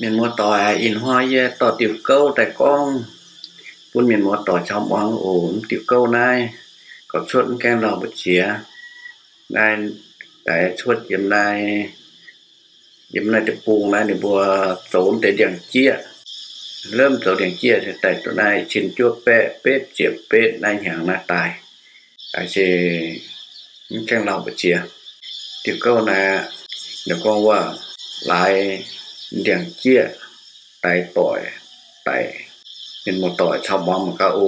miền mua tỏi in hoa ye tỏi tiểu câu tại con buôn miền mua tỏi trong bóng ổn tiểu câu này có suốt kem lò bật chía đây tại suốt dìm này dìm này tập buông này để bùa trốn để điện chia เริ่มตัวเดียงเจียแต่ตัวในชินจัวเป๊ะเป๊ะเจียบเป๊ะในอย่างน่าตายไอ้เช่แข่งเราไปเจียเดี๋ยวก็นะเดี๋ยวก็ว่าหลาย เดียงเจี้ยไตต่อยไตเป็นหมดต่อยชาวบ้านมันก็โอ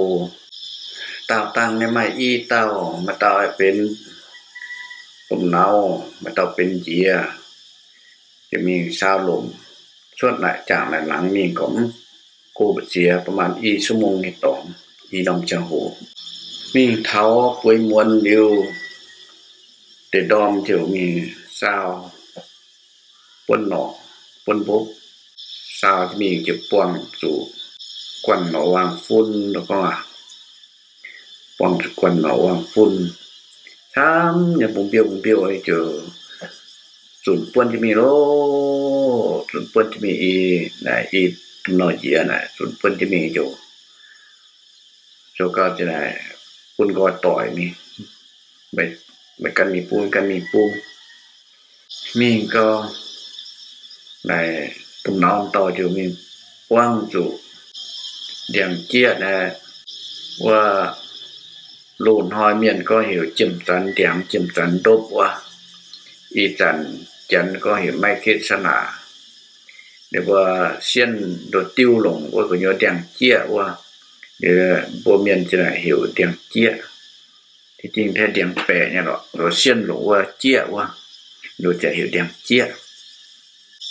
ตาตังในไม่อีเต้ามาตาเป็นตุ่มเนามาตาเป็นเจียจะมีซาลมช่วงไหนจากไหนหลังมีก็กูเจียประมาณอีชั่วโมงในตออีดองจังหูมีเท้าปุยมวนเดียวแต่ดอมเจียวมีซาวปนหนอ ปนบุกสาวจะมีเก็บปวงสู่กวนหนอวางฟุ้นแล้วก็ปองกวนหนอวางฟุ้นทำอย่างปุ่มเปียวปุ่มเปียวไอ้เจอส่วนปวนจะมีโรส่วนปวนจะมีอีนะอีนอยเยีหนะส่วนปวนจะมีอยู่โจก็จะได้ปุ่นก็ต่อยมีไปไปกันมีปูนกันมีปูมีก็ này tụm nó to chỗ mình quang chủ điểm chia này và lùn hoi miền có hiểu chìm tấn điểm chìm tấn đốt qua. Y tấn chân có hiểu mai kết sana à. Để qua xiên đồ tiêu lủng, qua có nhớ điểm chia qua. Để bộ miền chỉ là hiểu điểm chia. Thì chính thế điểm bè nha đó rồi xiên lủng qua chia qua. Rồi chỉ hiểu điểm chia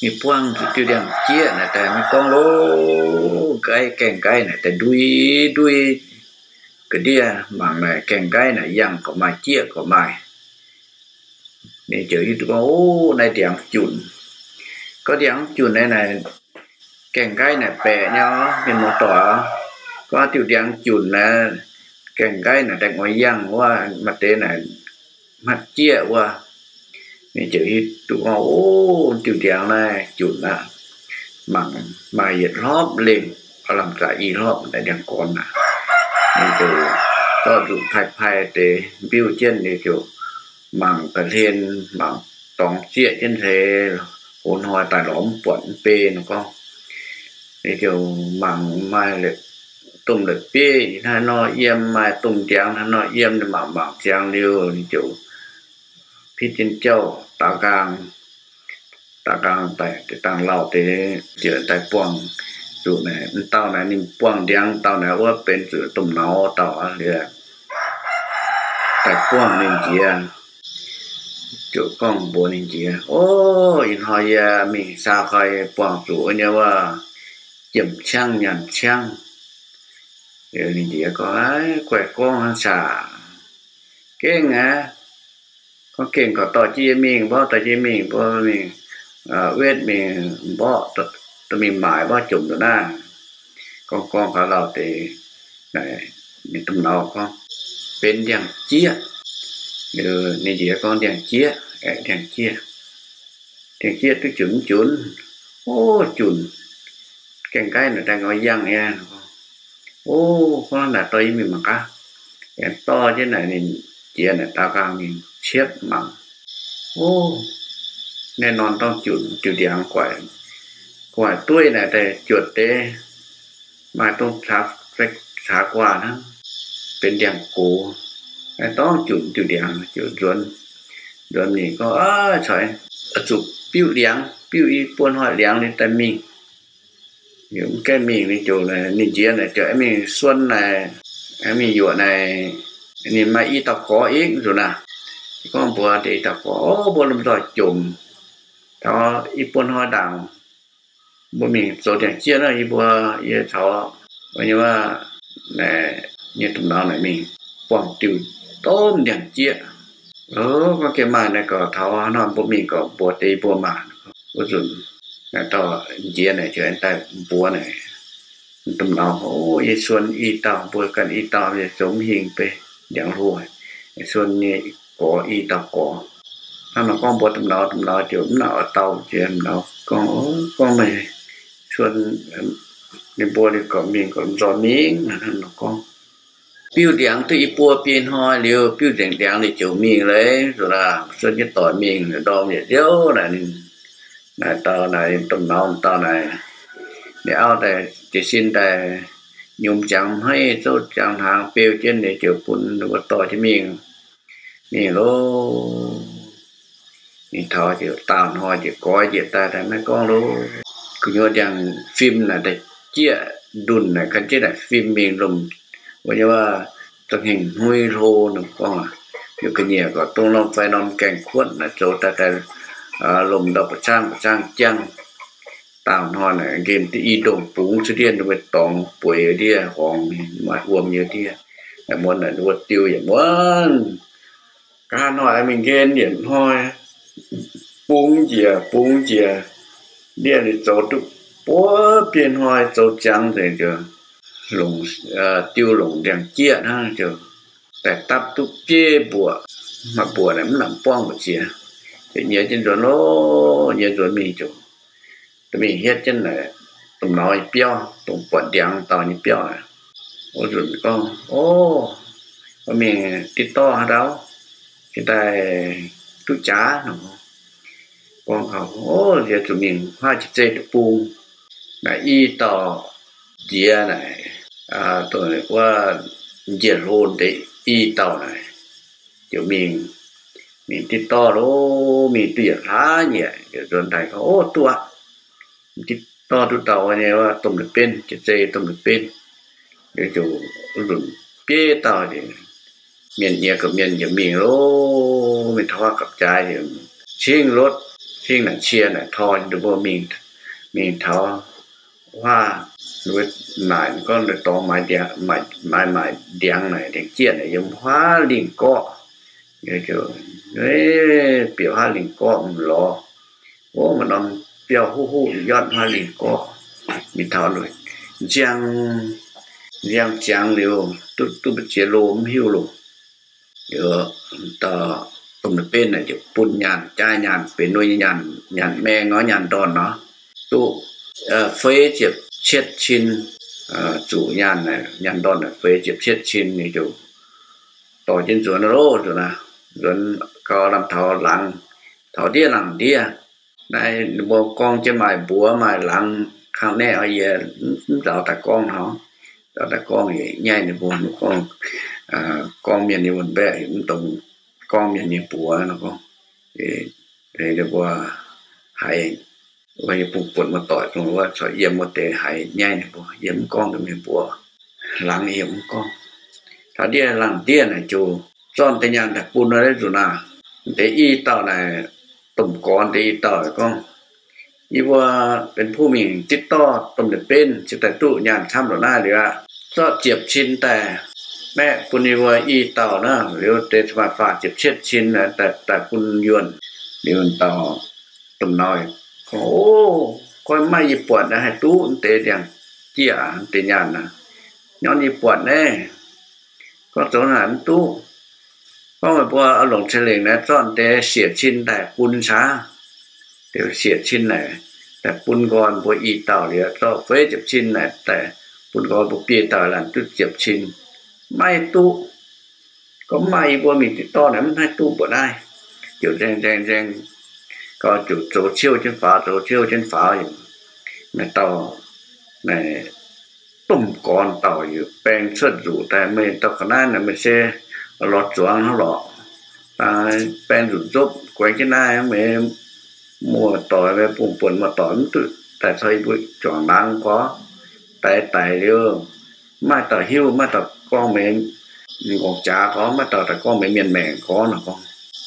mi puang thì tiêu đèn chia này, tại mi con lô cái kèn cái này, tại đuôi đuôi cái dia bằng này kèn cái này yang có mai chia có mai nên chữ tụi con ô, này đèn chuẩn có tiếng chuồn này này, kèn cái này bẻ nhau mình một tỏ có tiểu tiếng chuồn là kèn cái này, tại ngoài giang qua mặt tế này mặt chia qua mình chữ tụ ngô ô tiểu tiếng này chuồn là bằng bài dịch lóp lên và làm trả y lóp để đằng con à mình chữ cho tụ thạch phai để biểu chân để chữ bằng cả thiên bằng tổng chia trên thế hồn hoa tài lõm quẩn pê nó con. Thì kiểu bằng mai lực tung lực pê nó nó yếm mai tung trang nó yếm mà bằng mảng trang liêu thì kiểu phi trên châu tà càng tà càng tại cái tàng lao tế chỉ là tại quang dù này tao này nhưng quang điang tao này ước bên chữ tùm nó tao á liền tại quang nên chỉ à chỗ con bố nên chỉ à ô in hỏi à mình sao khai quang chủ nhớ wa, chậm chăng nhàn chăng rồi nên chỉ có ai quẹt con xả cái ngã có kiện có tỏ chi mình bỏ tỏ chi mình bỏ mình vết mình bỏ tụi mình mãi bỏ chủng rồi na con con khá là thì, này, mình tụm nào con. Bên đằng chia rồi nên chị con? Đằng chia à, cái đèn chia. Đèn chia tôi chuẩn chuẩn ô chuẩn cái cái là đang ngồi giang nha ô, con là tôi mình mà cá cái to thế này thì chia này tao cao mình xếp mặn ô nên non tao chuẩn chuẩn điện quậy quậy tuổi này thì chuột thế mà tôi thả phải thả qua nó bên điện cổ cái to chuẩn chuẩn điện chuẩn chuẩn rồi mình có à, trời chụp biểu liang biểu y buôn hỏi liang lên tay mình những cái mình đi chỗ này nhìn chia này chỗ mình xuân này em mình dụ này nhìn mà y tập có ít rồi nè có bữa thì tập có bữa làm rồi chùm đó y buôn hỏi đảng bữa mình số tiền chia nó y bữa y cho nhưng mà này như tụi nó này mình quảng tiêu tôm tiền chia เออ ni ma i ta ko i rồi na có bữa thì ta có bữa lâm rồi chùm. Đó ít bữa hoa đào bữa mình số tiền chia nó ít bữa ít thọ nhưng mà, nè, như tụi nó này mình, quảng tiêu tôm tiền chia đó ừ, có cái mà này có thọ nó bữa mình có bữa tây bữa mà bữa rừng là to chia này cho anh ta bữa này. Tụi nó, ô ít xuân ít tao bữa cần ít tao để sống hiền về อย่างรู้ส่วนนี้ก่ออีตาก่อถ้ามันก็ปวดตุ้มเอาตุ้มเอาเจอมันเอาเตาเจียมเอาก็ก็ไม่ xuân đi bùa đi có mình có gió miếng là nó con biểu điện thì bùa biến hoa liều biểu điện điện thì chịu mình lấy rồi là xuân cái tỏi mình rồi đom vậy điếu này này tao này tôm non tao này để ao để chỉ xin để Nhung chẳng hay, số chẳng hàng biểu trên để chịu bún rồi tỏi cho mình mình lô. Mình thọ chịu tàn hoa chịu coi chịu ta để mấy con lô. Cứ nhớ rằng phim là để chia đun này, cái chế là phim miền lùm bởi ว่า tình hình huy rô nó con à. Nhiều cái nhiều có tung long phải non cảnh khuất là chỗ ta ta à, lùm đọc trang trang chăng. tạo hoa này game thì y đồng búng chứ điên nó tòng bụi ở đi hòn mà uống như đi là muốn là nuốt tiêu vậy muốn cá nói mình ghen điện thôi búng chìa búng chìa điên thì chỗ tụ bố biến hóa châu trắng thì chờ lồng tiêu lồng đèn chia ha chờ tại tập tu chia bùa mà bùa này cũng làm quang một chia thì nhớ trên rồi nó nhớ rồi mình chỗ thì mình hết chân này tụm nói béo tụm quần đèn tàu như béo à ô rồi con ô mình đi to hả đâu cái tay tu chá nó con họ ô giờ tụi mình hoa chỉ chơi được buông là y tỏ dìa này à tôi qua diệt hồn để y tỏ này kiểu mình mình đi to lô mình tuyệt há nhỉ rồi thầy có ô tua đi to tu tàu nàyว่าตุ่มđược bên chỉ chơiตุ่มđược bên để chủ rồi bê tàu thì miền nhẹ của miền của mình lô mình thoa cặp trái thì chiên rốt chiên là chia là thoi được tại vì hết chân này, tụm nói béo tụm bọn đèn tàu như béo à. Ô rồi con ô có mình đi to hả đâu? Hiện tại chú chá nó. Con họ ô giờ tụi mình hoa chỉ chơi được buông là y tò dìa này à tôi qua dìa luôn để y tàu này. Tụi mình mình đi to đó mình tuyệt há nhỉ rồi thầy có ô tuạc cái to tu tàu anh em à tôm được bên cái dây tôm được bên để chủ bê tàu thì miền nhà của miền nhà miền lô mình thoa cặp trái thì lốt chiên là chia là thò được vô miền miền thò hoa nuôi nải con được to mái đèn mái mái mái này đèn chia này, giống hoa liền cọ để chủ ấy hoa liền cọ mình lo ô mà nó biểu hô hô yon hoa lì có mi thảo rồi giang giang giang liu tu tu bị chế lô hiu lô giờ ta cùng được bên này chụp bún nhàn chai nhàn bên nuôi nhàn nhàn me ngó nhàn đòn nó tu phế chụp chết chín chủ nhàn này nhàn đòn này phế chụp chết chín này chủ tỏ trên ruộng nó rồi là ruộng có làm thảo lăng thảo đĩa lăng đĩa này bộ con trên mài búa mài lặng khang nè ở giờ đào ta con hả đào ta con thì nhai này buồn con à, con miền này buồn bẹ cũng tổng con miền này búa nó con thì để được qua hay ว่าจะปลูกปนมาต่อยตรงว่าสอยเยี่ยมมาเตะหายง่ายเนี่ยปัวเยี่ยมก้องก็มีปัวหลังเยี่ยมก้องถ้าเดียหลังเดียน่ะจูซ่อนแต่ยังแต่ปูนอะไรจุนาแต่อีต่อน่ะ ตุ่มก้อนแต่อีต่อก้องอีว่าเป็นผู้มีติดต่อตุ่มเด็เป็นจิตแต่ตู้ยานช้ำหรือหน้าหรือก็เจ็บชินแต่แม่ปุณิวาอีต่อนะหรือเตสมาฝาเจ็บเช็ดชินนะแต่แต่ปุญยวนเดี๋ยวต่อตุ่มน้อยโอ้คอยไม่ยีปวดนะให้ตู้เตอย่างเจียเตยานนะย้อนยีปวดแน่ก็สงสารตู้ ก็แบบว่าเอาหลงเฉลงนะซ่อนแต่เสียชินแต่ปุนช้า เดี๋ยวเสียชินไหนแต่ปุนกรอนพออีเต่าเดี๋ยวต่เฟยจ็บชินไหนแต่ปุนกรอนพอปีเต่าหลังจุดเจ็บชินไม่ตุก็ไม่บ่มีติดต่อไหนมันให้ตู้บ่ได้จุดแดงแดงแดงก็จุดโซเชียลเช่นฝาโซเชียลเช่นฝาอยู่ในต่อในตุ่มก่อนต่ออยู่แปลงเชิดอยู่แต่ไม่ต่อขนาดไหนไม่เช่ lọt chuang nó lọ. Ta bèn rủ giúp quay cái này mình mua tỏi về bụng bụng mà tỏi tự tại sao bụi chọn đáng có tại tại điêu mà tàu hiu mà tàu con mình mình còn chả có mà tàu tại con mình miền mẹ có là con.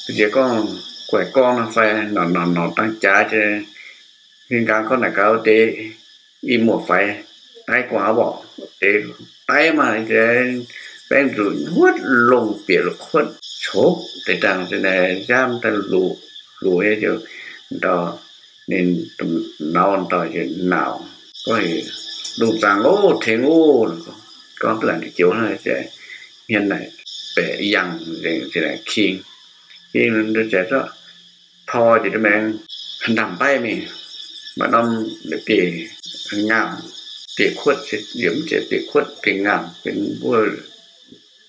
Thì con quẻ con nó phải nó nó nó tăng trả cho hiện càng con là cao tế im một phải. Tay quá bỏ. Để tay mà cái เป็นรูวดลงเปลี่ยนคนโชกแต่ต่างจะในย่ามตะลูลูให้เดียวดอนี่ตนอนต่อจะหนาวก็เห็นลูกต่างโอ้เทงโอ้ก็เปลี่ยนที่เกี่ยวเลยจะเห็นไหนเปยังเรื่องจะไหคิงคิงนั้นจะก็พอจิตแมงดำไปมีมาดำตีปลี่ยนงามเปลี่ยนขวดเดี๋ยเจะเปลี่ยนขวดเป็นงามเป็นบัว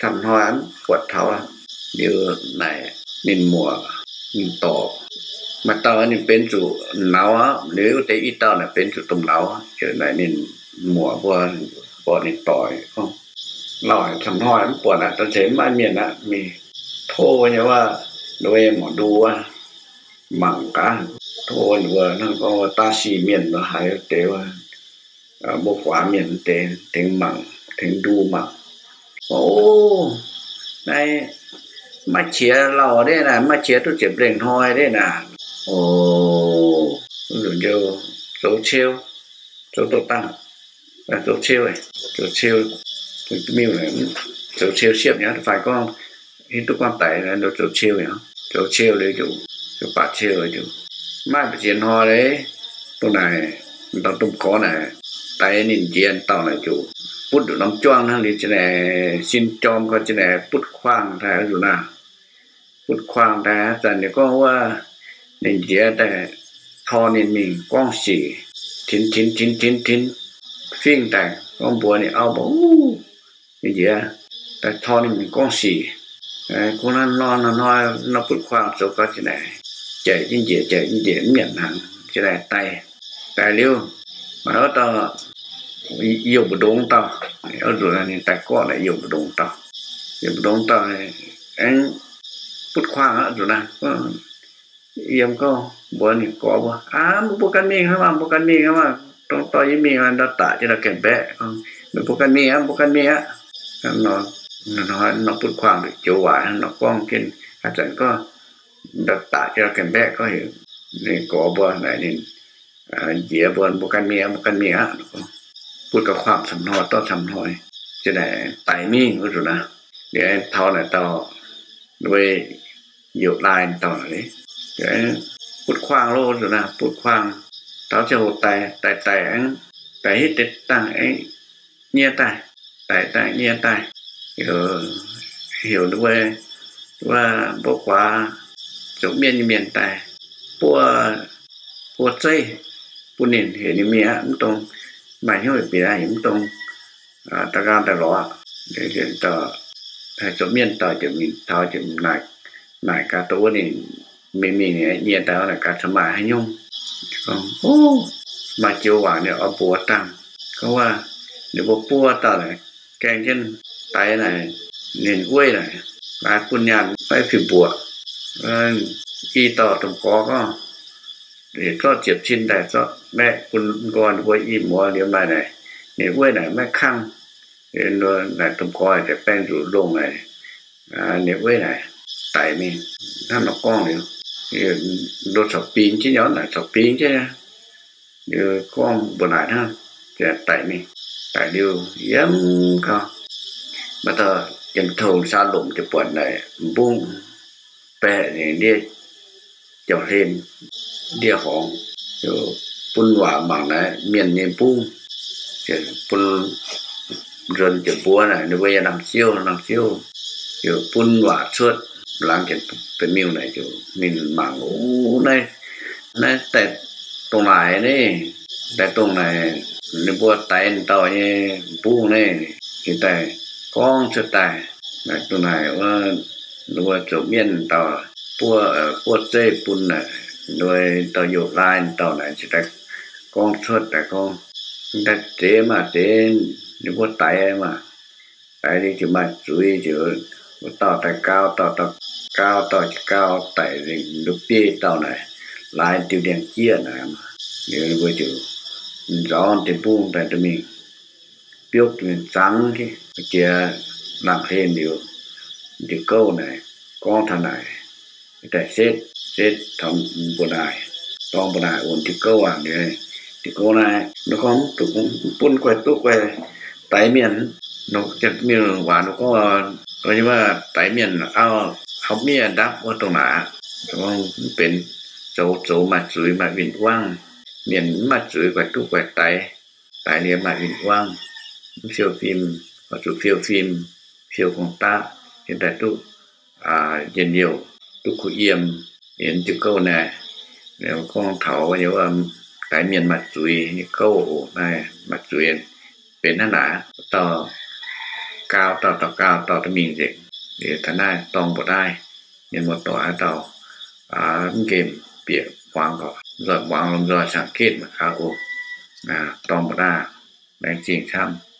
thăm hoán quật thấu lắm như này nên mùa nên tổ mà tao nên bên chủ nấu á nếu tế ít tao là bên chủ tùng nấu á chứ này nên mùa vừa vừa nên tỏi không nói thăm hoán quật là tao chế mà miền á mì thô nhớ ว่าด้วยหมอดูว่าหมังกะโทนเวอร์นั่นก็ตาสีเมียนมาหายเตว่าบุกขวาเมียนเตถึงหมังถึงดูหมัง ô này mà chia lò đây là mà chia tôi chụp đèn thôi đây là ồ rồi nhiều số chiêu số tôi tăng. Là số này số chiêu tôi miêu này số chiêu xếp nhá, phải có ít tôi quan tài là số chiêu nhá. Số chiêu đấy chủ số bát chiêu đấy chủ mai bị chiến hoa đấy. Tôi này, tao tung có này. Tay nhìn chiến tao này chủ อะไรโซเชียลเชียบเนี้ยฝ่ายก็เห็นทุกความไต่แล้วโซเชียลเนาะโซเชียลเลยอยู่ cho bà chiều rồi chú mai bị chiến hoa đấy tôi này tao tụm có này tay nhìn chiến tao này chú bút được nóng choang ha liền trên này xin chom có trên này bút khoang thay rồi nào bút khoang thayแต่เนี่ยก็ว่าnhìn chiếnแต่ทอnhìn mình quang xỉ thín thín thín thín thín phiên tại con bùa này ao bố nhìn chiến tại thọ nhìn mình quang xỉ cô nó nó nó nó bút khoang chỗ có trên này chạy chính dễ chạy chính dễ nhận hàng cái này tay tài liêu mà nó tao dùng một đúng tao. Ở rồi là tay có lại dùng một đúng tao. Dùng một đúng tao này anh bút khoang á rồi nè có yếm có bữa này có bữa. À bữa căn miếng hả mà? Bữa căn miếng hả mà? Trong to với miếng anh đã tạ cho nó kèm bé. Mình bữa căn miếng á bữa căn miếng á nó nó nó bút khoang được chỗ hoài nó con kinh à chẳng có đặt tạ cho cái bé, có hiểu. Nên có bữa này nên dĩa bữa bukan mía bukan mía พูดกับความสำนอยต่อสำนอยจะได้ไต่มิ่งก็ถูกนะเดี๋ยวเท่าไหร่ต่อด้วยหยดลายต่อเลยเดี๋ยวพูดคว้างโลดถูกนะพูดคว้างเท่าจะหดไต่ไต่ไต่อันไต่ให้ติดตั้งไอ้เงี้ยไต่ไต่ไต่เงี้ยไต่เออhiểuด้วยว่าบอกว่า chỗ miền miền tài bùa bùa chơi bùa nền hệ ni mía cũng tông mà nhau bị ra cũng tông à ta gan ta lọ để hiện tờ chỗ miền 마이오이 비라 임동 아 따가 따로아 이제 더 조면 더 조면 더 조면 나이 나이 가도 원인 미미네 니에 따라 나이 가서 마이 뇽 con, ô, mà chiều quả này ở bùa tăng có qua nếu bùa ta này kèm trên tay này, nền quê này và quân nhà phải phim bùa. Y tờ tổng có có để cho đại cho mẹ quân với y mua điểm này này. Nếu với này mẹ khăn nên nó lại tổng để pen rủ lông này. À, nếu với này tại mình nó nó con rồi đốt sọc pin chứ nhớ là sọc pin chứ như con bữa này ha thì tại mình tại điều yếm không mà tờ chân xa lụng cho bọn này buông bè này đi chồng lên địa hong yo pun wa mang na miền miền pung cái pun rần cho búa này nó bây giờ làm chiêu làm chiêu yo pun wa suốt làm cái cái miêu này cho mình mang u này này tại tông này này tại tông này nó búa tay tao như pung này hiện tại con sẽ tài này tông này nó búa chỗ miền tao พวกพวกเจ้ปุ่นน่ะโดยต่ออยู่ลายต่อไหนจะแต่กองชดแต่กองแต่เจมาเจนหรือว่าไตมาไตนี่จะมาจุยจะ nuôi tàu dụ lai tàu này chỉ đặt con suốt đặt con đặt chế mà chế nếu có tay em mà tại đi chỉ mà chuối chứ. Tàu tại cao tàu tàu cao tàu cao tại lúc đi tàu này, lại tiêu đèn chia này mà. Nếu vừa chịu rõ thì buông tại tụi mình. Biết mình trắng cái kia làm hên điều. Điều câu này, con thằng này แต่ตัวมีเปียกเป็นจังที่เจียหลังเห็นเดียวเดี๋ยวเก้าไหนกองทนายแต่เซตเซตทำบนได้ต้องบนได้โอนที่เก้าวันเนี่ย thì cô này nó có tụ cũng bún quay tụ quay tái miền nó chặt miền và nó có có như là tái miền ao ao miền đắp ở tรงnào nóเป็นโจโจมาจุยมาวินว่างเมียนมาจุยกว่าตุกว่าไตไตเรียมาวินว่างเฟียวฟิล์มว่าจุเฟียวฟิล์มเฟียวของตาเห็นแต่ตุอ่าเย็นเดียว ตุกขุเอี่ยมเห็นจุเก้าแน่แล้วก็เถาว่าอย่างว่า cái miền mặt chuối câu này mặt chuối bên nó đãต่อก้าวต่อต่อก้าวต่อตะมิงเด็กเดี๋ยวท่านได้ตองบ่ได้เมียนหมดต่อต่ออ่าเกมเปียกวางก็รอดวางลงรอสังเกตมาครับโอ้อ่าตองบ่ได้แรงจริงช่ำ